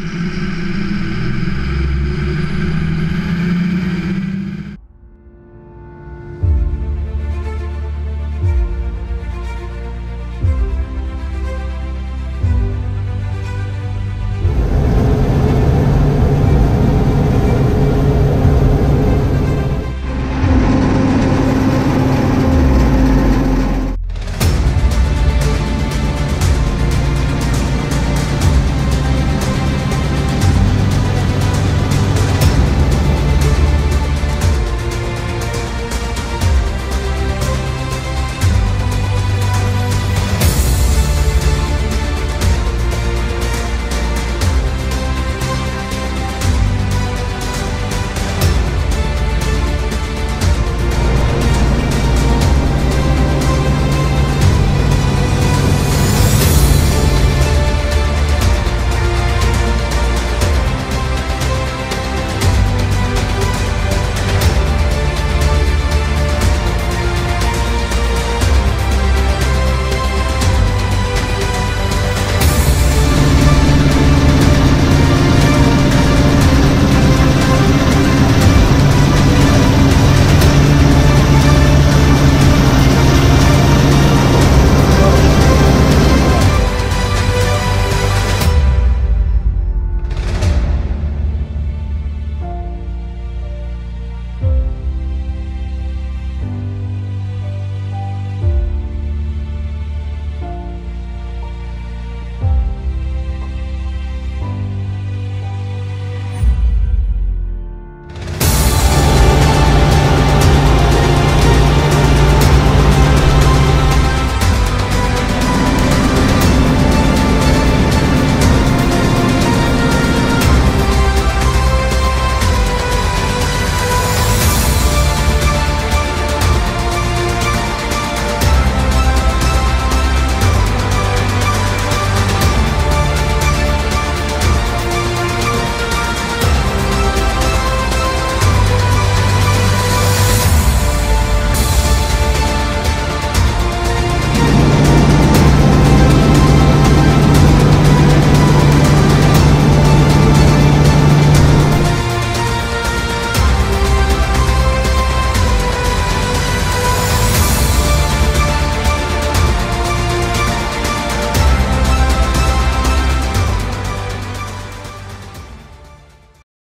you